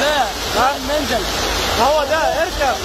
لا ها؟ ننزل هو ده اركب